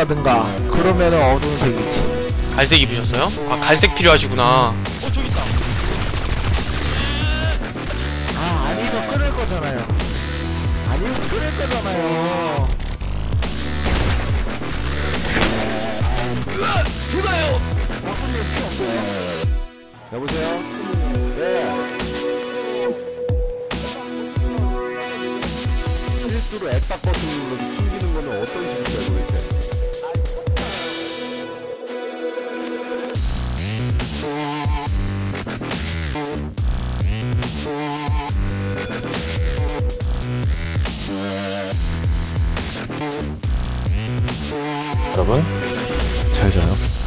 갈색 종류라든가. 그러면은 어두운 색이지. 갈색 입으셨어요? 아 갈색 필요하시구나. 어 저기 있다. 아 아니면 끊을 거잖아요. 아니면 끊을 거잖아요. 죽어요! 여보세요? 네. 실수로 앱박 버튼 눌러서 튕기는 거는 어떤 식이야 도대체 여러분 잘 자요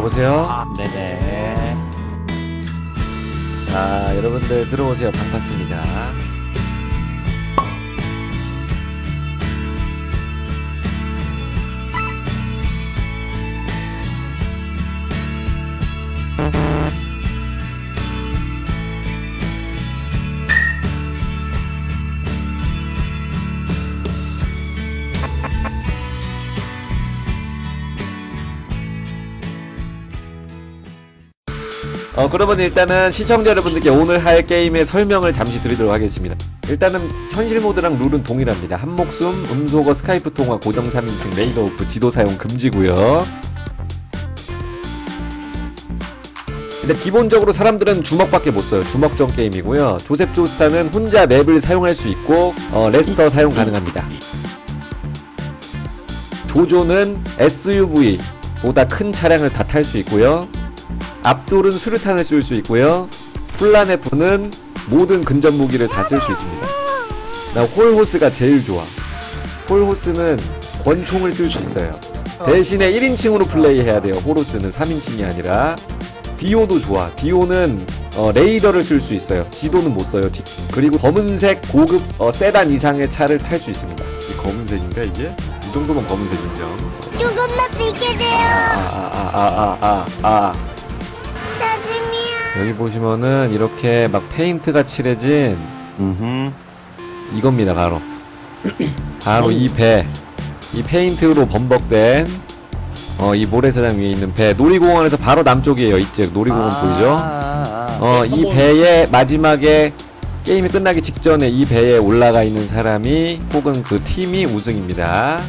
여보세요? 네네. 자, 여러분들 들어오세요. 반갑습니다. 어, 그러면 일단은 시청자 여러분들께 오늘 할 게임의 설명을 잠시 드리도록 하겠습니다. 일단은 현실 모드랑 룰은 동일합니다. 한 목숨, 음소거, 스카이프 통화, 고정 3인칭, 레이더 off, 지도 사용 금지고요. 근데 기본적으로 사람들은 주먹밖에 못 써요. 주먹전 게임이고요. 조셉 조스타는 혼자 map을 사용할 수 있고 어, 레스터 사용 가능합니다. 조조는 SUV 보다 큰 차량을 다 탈 수 있고요. 압둘은 수류탄을 쓸수 있고요. 폴나레프는 모든 근접 무기를 다 쓸 수 있습니다. 나 홀호스가 제일 좋아. 홀호스는 권총을 쓸 수 있어요. 대신에 1인칭으로 플레이해야 돼요. 홀호스는 3인칭이 아니라. 디오도 좋아. 디오는 어, 레이더를 쓸 수 있어요. 지도는 못 써요. 디- 그리고 검은색 고급 어, 세단 이상의 차를 탈 수 있습니다. 이 검은색인가 이게? 이 정도면 검은색 인정. 조금만 비켜줘요. 아아아아아 아, 아, 아. 여기 보시면은 이렇게 막 페인트가 칠해진 이겁니다 바로. 바로 이 배. 이 페인트로 범벅된 어 이 모래사장 위에 있는 배. 놀이공원에서 바로 남쪽이에요 이쪽. 놀이공원 보이죠? 어 이 배의 마지막에 게임이 끝나기 직전에 이 배에 올라가 있는 사람이 혹은 그 팀이 우승입니다.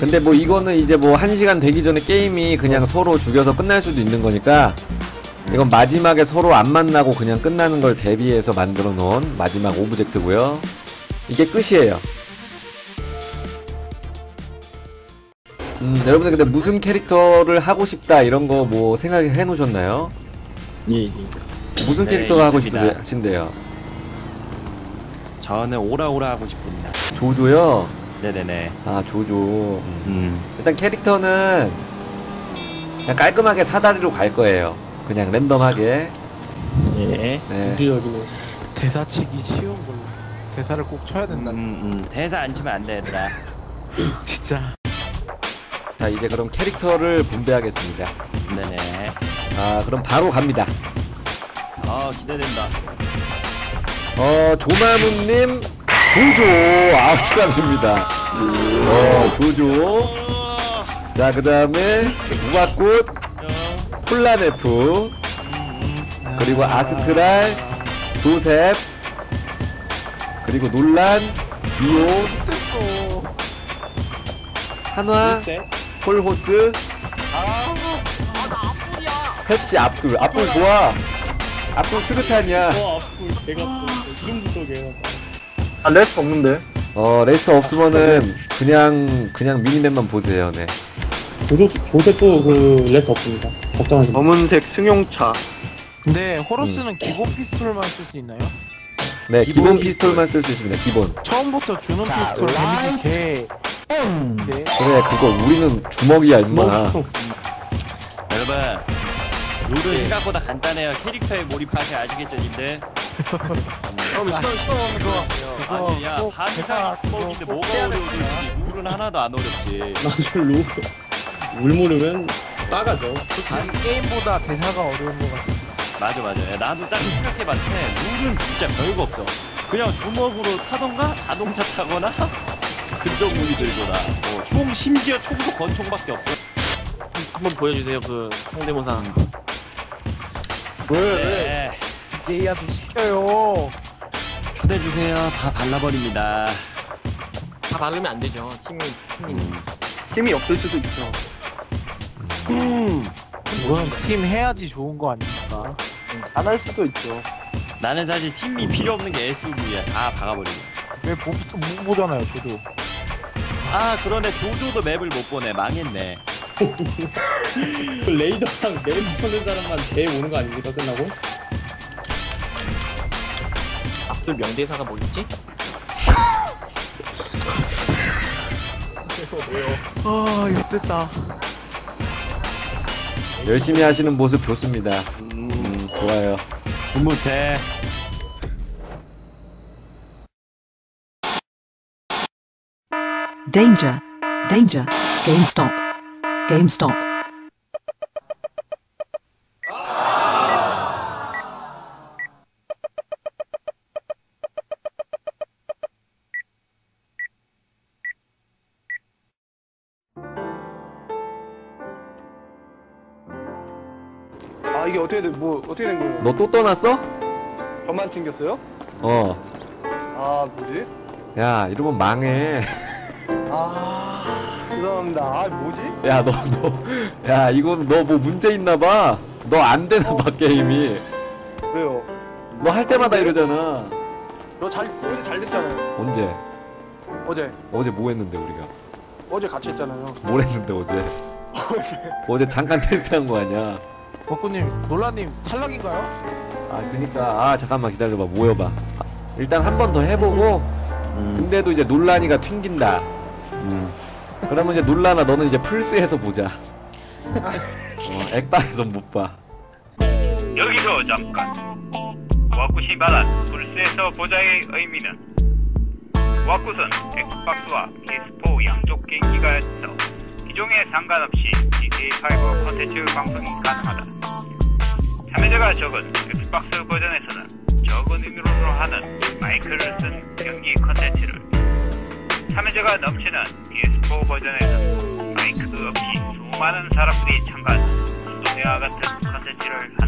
근데 뭐 이거는 이제 뭐 한 시간 되기 전에 게임이 그냥 서로 죽여서 끝날 수도 있는 거니까 이건 마지막에 서로 안 만나고 그냥 끝나는 걸 대비해서 만들어 놓은 마지막 오브젝트고요. 이게 끝이에요. 음, 여러분들 근데 무슨 캐릭터를 하고 싶다 이런 거 뭐 생각해 놓으셨나요? 예, 예. 무슨 네, 캐릭터가 하고 있습니다. 싶으신데요? 저는 오라오라 하고 싶습니다. 조조요? 네네네. 아 조조. 음. 음. 일단 캐릭터는 그냥 깔끔하게 사다리로 갈 거예요. 그냥 랜덤하게. 예. 네. 우리 여기 대사 치기 쉬운 걸로 대사를 꼭 쳐야 음, 된다. 음, 대사 안 치면 안 돼, 얘들아. 진짜. 자 이제 그럼 캐릭터를 분배하겠습니다. 네네. 아 그럼 바로 갑니다. 어, 기대된다. 어 조마무님 조조 아 축하드립니다 어 조조 자 그 다음에 우아꽃 폴라네프 그리고 아스트랄 조셉 그리고 논란 디오. 한화 폴호스 펩시 압둘. 압둘 좋아. 압둘 수류탄이야. 아 레스 없는데? 어 레스터 없으면은 그냥 그냥 minimap만 보세요 네. 조조 조셉도 그 레스 없습니다 걱정하지 마 검은색 승용차 근데 호로스는 기본 피스톨만 쓸 수 있나요? 네, 기본 기본 피스톨만 쓸 수 있습니다. 기본. 처음부터 주는 피스톨 데미지 개. 네. 그래, 그거 우리는 주먹이야, 임마. 여러분 룰은 생각보다 간단해요. 캐릭터에 몰입하세요. 아시겠죠, 님들? 그럼 거 같아요 그거 아니 야 대사 주먹인데 그거 뭐가 어려워 거야. 솔직히 룰은 하나도 안 어렵지. 나중에 룰, 룰 모르면 빠가죠 단 게임보다 대사가 어려운 것 같습니다. 맞아 맞아. 야, 나도 딱 생각해봤을 때 룰은 진짜 별거 없어. 그냥 주먹으로 타던가 자동차 타거나 근접 무기 들거나 어, 총 심지어 총도 권총밖에 없어. 한번 보여주세요 그 성대모사 네. DJ한테 시켜요. 초대 주세요. 다 발라버립니다. 다 바르면 안 되죠 팀이 팀이 음. 팀이 없을 수도 있죠 이건 팀 해야지 좋은 거 아닙니까? 안 할 수도 있죠 나는 사실 팀이 필요 없는 게 SUV야. 다 박아버리고. 왜 보부터 못 보잖아요, 저도. 아 그러네 조조도 맵을 못 보네. 망했네. 그 레이더랑 맵 보는 사람만 배 오는 거 아닙니까 끝나고? 앞들 명대사가 뭐였지? 아, 이됐다. 열심히 하시는 모습 좋습니다. 음, 좋아요. 못해. Danger. Danger. Game stop. Game stop. 어떻게 된, 뭐 어떻게 된 거예요? 너 또 떠났어? 저만 챙겼어요? 어. 아 뭐지? 야, 이러면 망해. 아 죄송합니다 아 뭐지? 야, 너, 너. 야, 이건 너 뭐 문제 있나 봐. 너 안 되나 봐, 게임이. 왜요? 너 할 때마다 이러잖아. 너잘 어제 잘 됐잖아요 언제? 어제 어제 뭐 했는데, 우리가? 어제 같이 했잖아요 뭘 했는데, 어제? 어제 잠깐 테스트 한 거 아니야? 벚꽃님, 놀라님 탈락인가요? 아, 그니까. 아, 잠깐만 기다려봐. 모여봐. 일단 한 번 더 해보고, 음. 근데도 이제 논란이가 튕긴다. 음. 그러면 이제 논란아 너는 이제 플스에서 보자. 어, 액방에서 못 봐. 여기서 잠깐 와쿠시 말한 불스에서 보자의 의미는 와쿠는 엑스박스와 PS4 양쪽 게임기가 있어 기종에 상관없이 GTA5 콘텐츠 방송이 가능하다. 참여자가 적은 엑스박스 버전에서는 적은 의미로 하는 마이크를 쓴 경기 콘텐츠를 참여자가 넘치는 PS4 버전에서는 마이크 없이 수많은 사람들이 참가하는 수도대화 같은 콘텐츠를 한다.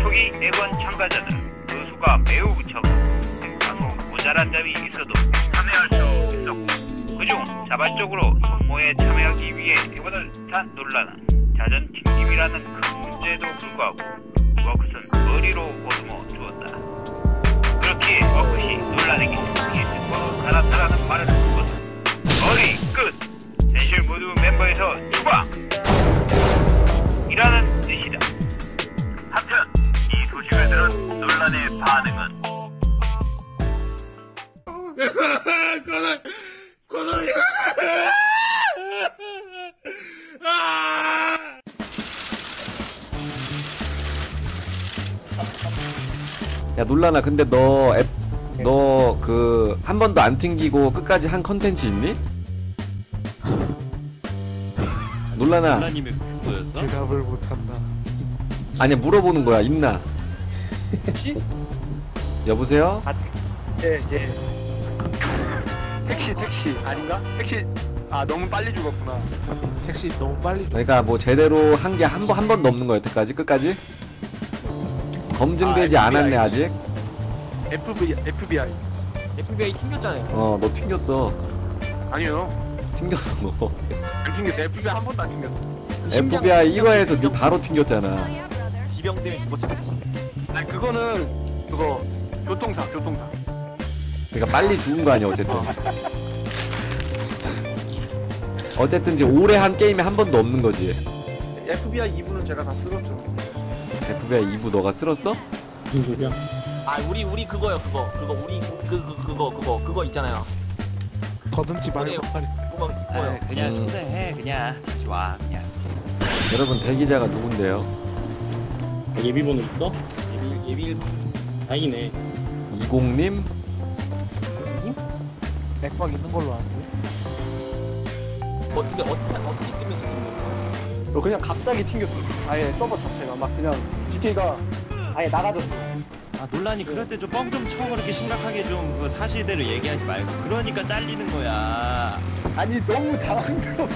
초기 네번 참가자들은 그 수가 매우 적어 다소 모자란 점이 있어도 참여할 수 있었고 그중 자발적으로 선모에 참여하기 위해 이번을 탄 논란은 자전 팀님이라는 큰 문제에도 불구하고 워크슨 머리로 보듬어 주었다. 그렇기에 워크시 논란에게 PS4로 갈아타라는 말을 한 것은 머리 끝! 현실 모두 멤버에서 추방! 이라는 야 논란아 근데 너 앱 너 그 한 번도 안 튕기고 끝까지 한 컨텐츠 있니? 보였어? 대답을 못한다. 아니야 물어보는 거야 있나? 여보세요? 예 예. 택시 택시 아닌가? 택시 아 너무 빨리 죽었구나. 택시 너무 빨리 줘. 그러니까 뭐 제대로 한 게 한 번 한 번도 없는 거 여태까지 끝까지 검증되지 아, 않았네. 아직. FBI FBI FBI 튕겼잖아요. 어 너 튕겼어. 아니요 튕겼어 너. 안 튕겼어 FBI 한 번도 안 튕겼어. FBI 1화에서 네 바로 튕겼잖아. 지병 때문에 죽었잖아. 아니 그거는 그거 교통사 교통사. 그러니까 빨리 죽은 거 아니야 어쨌든. 어쨌든 이제 오래 한 게임에 한 번도 없는 거지. FBI 2부는 제가 다 쓸었죠. FBI 2부 너가 쓸었어? 무슨 소리야? 아 우리 우리 그거요 그거 그거 우리 그, 그 그거 그거 그거 있잖아요 더듬지 말고 빨리. 그거 그거요 그냥 음. 초대해 그냥 다시 와 그냥. 여러분 대기자가 누군데요? 예비번호 있어? 예비 예비 다행이네. 20님? 맥박 있는 걸로 아는데. 어 근데 어떻게 어떻게 뜨면서 생겼어? 너 그냥 갑자기 튕겼어. 아예 서버 자체가 막 그냥 GT가 아예 나가졌어. 아 논란이 그럴 때 좀 뻥 좀 쳐 그렇게 심각하게 좀그 사실대로 얘기하지 말고 그러니까 잘리는 거야. 아니 너무 당황스럽.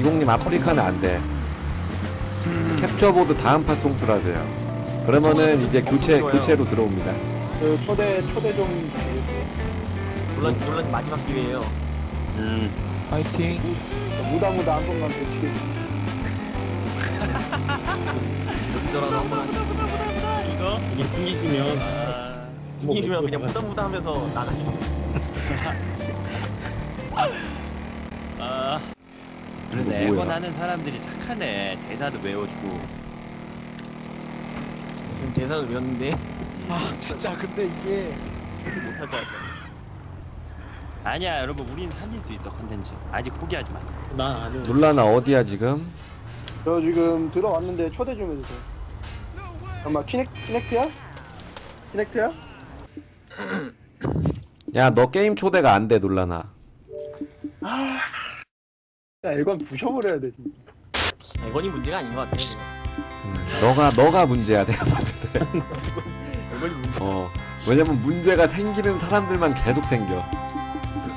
20님 아프리카는 안 돼. 캡처보드 다음 판 송출하세요. 그러면은 이제 교체 좋아요. 교체로 들어옵니다. 그 초대 초대 좀 해주세요. 논란 논란 마지막 기회예요 음. 파이팅. 무다 무다 한 번만 대치게. 여기서라도 한번 하시 이게 튕기시면 아, 뭐 튕기시면 못 그냥 들어가요. 무다무다하면서 나가시면 아. 뭐야? 에건 하는 사람들이 착하네. 대사도 외워주고. 무슨 대사를 외웠는데 아 진짜 근데 이게 계속 못할 것 같아 아니야 여러분 우린 살릴 수 있어 컨텐츠. 아직 포기하지 마. 난 아니야. 놀라나 어디야 지금? 저 지금 들어왔는데 초대 좀 해주세요. 잠깐만 키넥 키넥트야? 키넥트야? 야 너 게임 초대가 안 돼 놀라나. 야 이건 부셔버려야 돼 진짜. 에건이 문제가 아닌 것 같아요 그거. 음, 너가 너가 문제야 내가 봤을 때. 에건이 문제 어 왜냐면 문제가 생기는 사람들만 계속 생겨.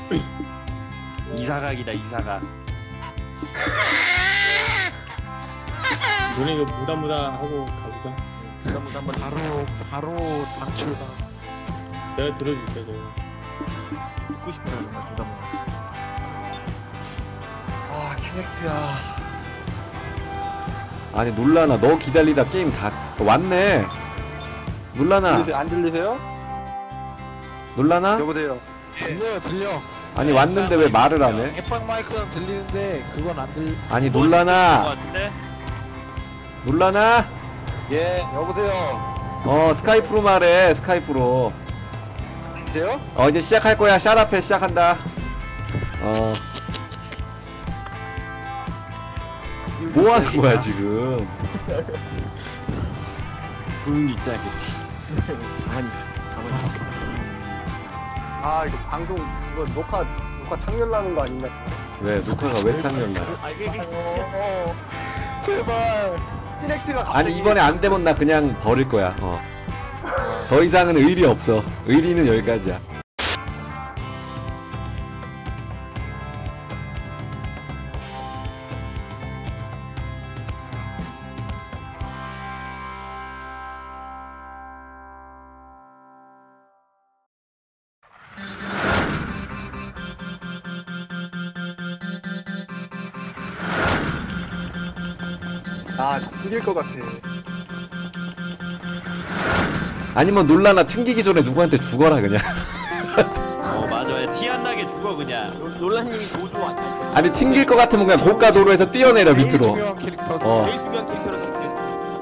이사각이다 이사각. 너네 이거 무다무다 하고 가보자. 무다무다 한번 바로 바로 방출당. 내가 들어줄게 너. 듣고 싶어요 무다무다 아 키넥트야. 아니 놀라나 너 기다리다 게임 다 왔네. 놀라나? 안 들리세요? 놀라나? 여보세요. 들려요 들려. 아니 왔는데 왜 말을 안 해? 핵방 마이크는 들리는데 그건 안 들. 아니 것 놀라나 같은데? 놀라나? 예 여보세요. 어 스카이프로 말해 스카이프로. 세요? 어 이제 시작할 거야 샷앞에 시작한다 어 뭐하는 거야 지금 조용히 있어야겠다. 가만히 있어 가만히 있어 아 이거 방송 이거 녹화 녹화 창렬나는 거 아닌가? 왜 녹화가 왜 참여나 아 어, 제발. 키넥트가 갑자기 아니 이번에 안 되면 나 그냥 버릴 거야. 어. 더 이상은 의리 없어. 의리는 여기까지야 아니면 놀라나 튕기기 전에 누구한테 죽어라 그냥 어 맞아. 티안 나게 죽어 그냥. 논- 논란님이 노조 아니야 아니 튕길 것 같으면 그냥 고가 도로에서 뛰어내려 밑으로 중요한 캐릭터. 어 제일 중요한 캐릭터라서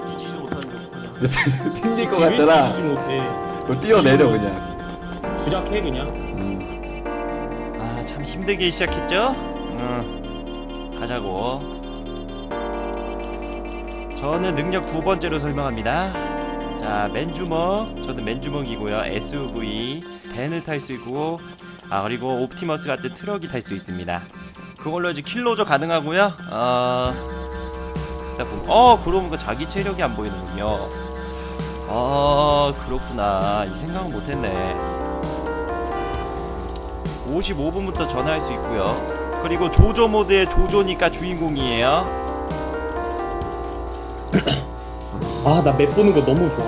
뒤지지도 못하는데 어떡하냐 튕길 것왜 같잖아 못해. 그거 뛰어내려 그냥 부작해 그냥. 음. 아참 힘들게 시작했죠? 응. 가자고. 저는 능력 두 번째로 설명합니다. 자, 맨주먹. 저는 맨주먹이고요. SUV. 밴을 탈 수 있고, 아 그리고 옵티머스 같은 트럭이 탈 수 있습니다. 그걸로 이제 킬로저 가능하고요. 어. 어 그러고 보니까 자기 체력이 안 보이는군요. 아 그렇구나. 이 생각은 못했네. 55분부터 전화할 수 있고요. 그리고 조조 모드의 조조니까 주인공이에요. 아 나 맵 보는 거 너무 좋아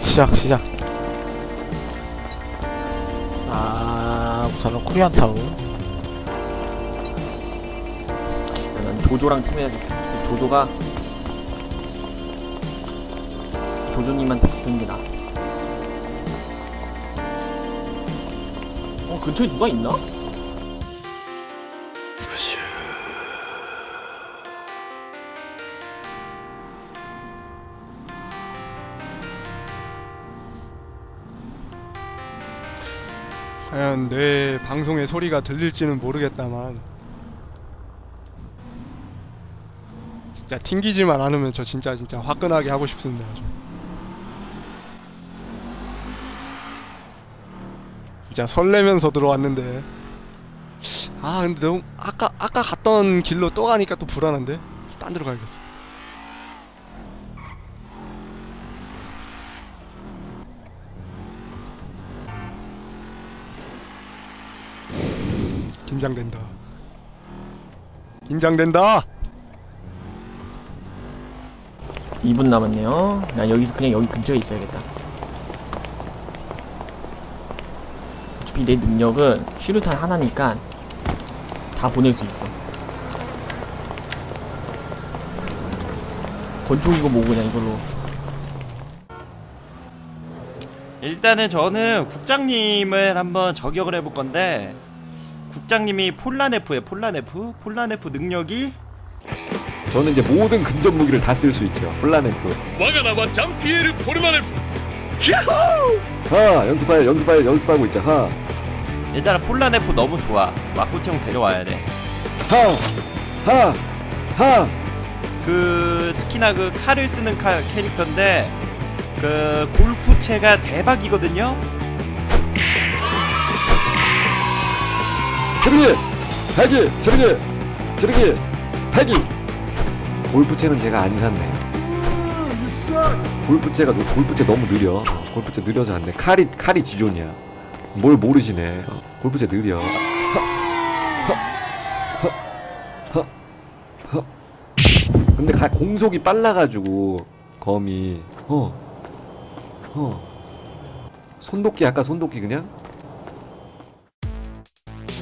시작 시작 아 우선은 코리안 타워 난 조조랑 팀해야겠어. 조조가 조조님한테 붙는 게 나아. 어 근처에 누가 있나? 과연 내 방송의 소리가 들릴지는 모르겠다만 진짜 튕기지만 않으면 저 진짜 진짜 화끈하게 하고 싶습니다 아주. 진짜 설레면서 들어왔는데. 아 근데 너무 아까 아까 갔던 길로 또 가니까 또 불안한데? 딴 데로 가야겠어. 긴장된다. 긴장된다! 2분 남았네요. 나 여기서 그냥 여기 근처에 있어야겠다. 어차피 내 능력은 슈루탄 하나니까 다 보낼 수 있어. 권총이고 뭐고 그냥 이걸로. 일단은 저는 국장님을 한번 저격을 해볼 건데 국장님이 폴라네프에 폴라네프? 폴라네프 능력이? 저는 이제 모든 근접 무기를 다 쓸 수 있죠. 폴라네프. 와가나와 장피에르 포르마네프 야호! 하! 연습하여 연습하여 연습하고 있자 하! 일단은 폴라네프 너무 좋아 와꾸형 데려와야 돼 하. 하. 그 특히나 그 칼을 쓰는 칼 캐릭터인데 그 골프채가 대박이거든요. 저르기. 팔기. 저르기. 저르기. 팔기. 골프채는 제가 안 샀네. 골프채가 노- 골프채 너무 느려. 어, 골프채 느려서 안 돼. 칼이 칼이 지존이야. 뭘 모르시네. 어, 골프채 느려. 근데 가, 공속이 빨라가지고 검이 어. 어. 손도끼 아까 손도끼 그냥?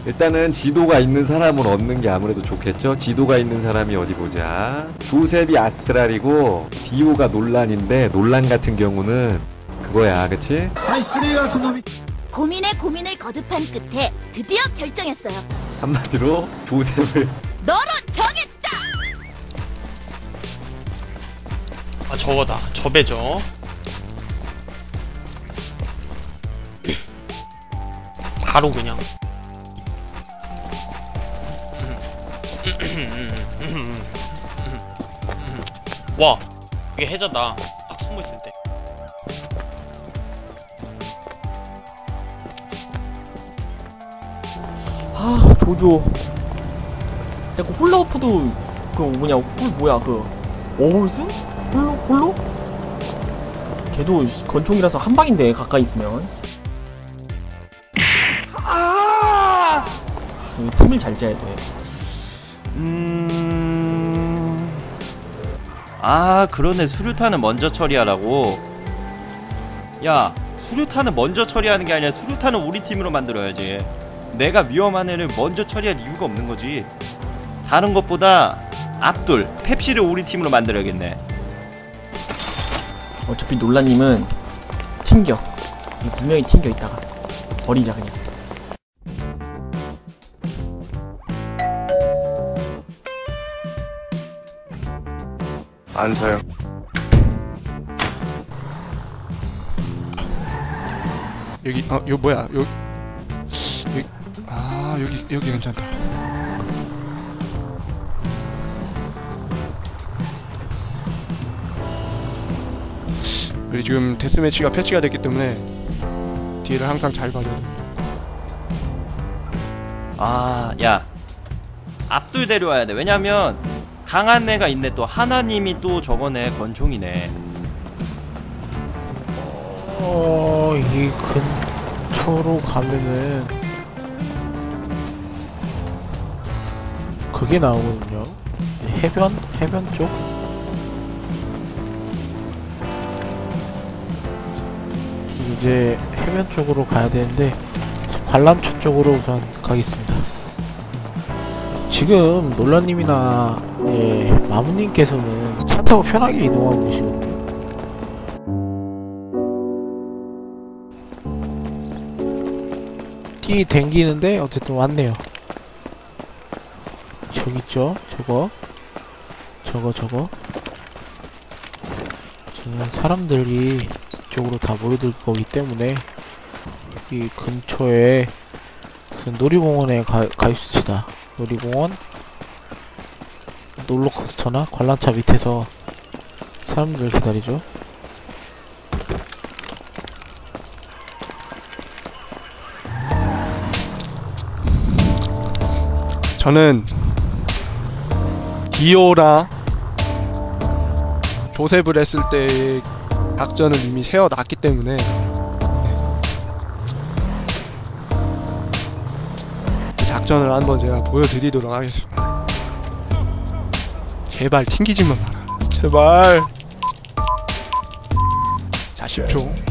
일단은 지도가 있는 사람을 얻는 게 아무래도 좋겠죠? 지도가 있는 사람이 어디 보자. 조셉이 아스트랄이고 디오가 논란인데 논란 같은 경우는 그거야, 그치? 고민에 고민을 거듭한 끝에 드디어 결정했어요. 한마디로 조셉을. 너로 정했다. 아 저거다. 저배죠. 바로 그냥. 와 이게 해저다 조조. 야그 홀라우프도 그 뭐냐 홀 뭐야 그 어홀슨? 홀로 홀로? 걔도 씨, 권총이라서 한 방인데 가까이 있으면. 아, 팀을 잘 짜야 돼. 음. 아 그러네 수류탄은 먼저 처리하라고. 야 수류탄은 먼저 처리하는 게 아니라 수류탄은 우리 팀으로 만들어야지. 내가 위험한 애를 먼저 처리할 이유가 없는 거지. 다른 것보다 압둘 펩시를 우리 팀으로 만들어야겠네. 어차피 놀라님은 튕겨. 이거 분명히 튕겨 있다가 버리자 그냥. 안 사요 여기 어요 뭐야 요 여기 아 여기 여기 괜찮다 우리 지금 데스매치가 패치가 됐기 때문에 뒤를 항상 잘 봐줘야 돼 아, 야. 압둘 데려와야 돼. 왜냐면 강한 애가 있네 또 하나님이 또 저거네 권총이네 어, 이 근처로 가면은 그게 나오거든요. 해변 해변 쪽. 이제 해변 쪽으로 가야 되는데 관람차 쪽으로 우선 가겠습니다. 지금 놀라님이나 예, 마무님께서는 차 타고 편하게 이동하고 계시거든요. 끼 댕기는데 어쨌든 왔네요. 저기 있죠? 저거 저거 저거 지금 사람들이 이쪽으로 다 모여들 거기 때문에 이 근처에 그 놀이공원에 가, 가 있읍시다. 놀이공원 롤러코스터나 관람차 밑에서 사람들 기다리죠. 저는 디오라 조셉을 했을 때 작전을 이미 세워놨기 때문에 그 작전을 한번 제가 보여드리도록 하겠습니다. 제발 튕기지만 마라. 제발. 자 10초.